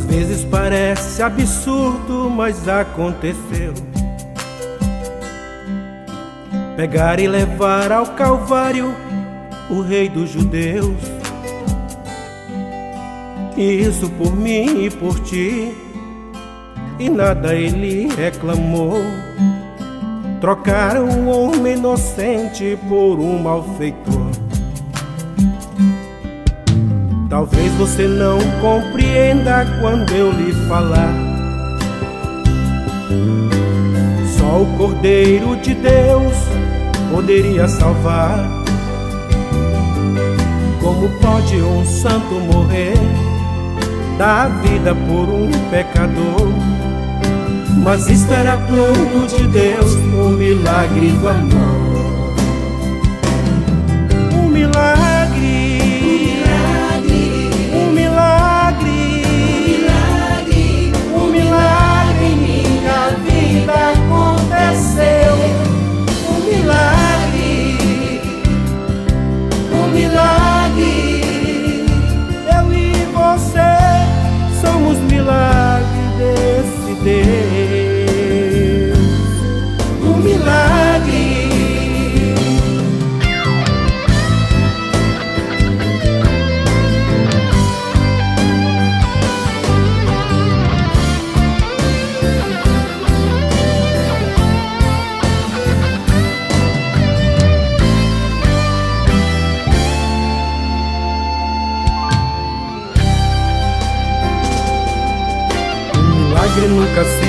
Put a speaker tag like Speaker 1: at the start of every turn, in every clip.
Speaker 1: vezes parece absurdo, mas aconteceu. Pegar e levar ao Calvário o Rei dos Judeus. Isso por mim e por ti, e nada ele reclamou. Trocaram um homem inocente por um malfeitor. Talvez você não compreenda quando eu lhe falar. Só o Cordeiro de Deus poderia salvar. Como pode um santo morrer, dar vida por um pecador? Mas isto era plano de Deus, um milagre do amor.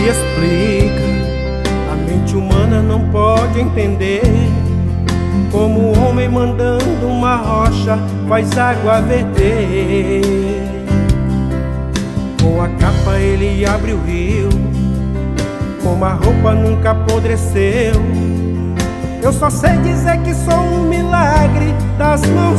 Speaker 1: Explica. A mente humana não pode entender como o homem mandando uma rocha faz água verter. Com a capa ele abre o rio, como a roupa nunca apodreceu. Eu só sei dizer que sou um milagre das mãos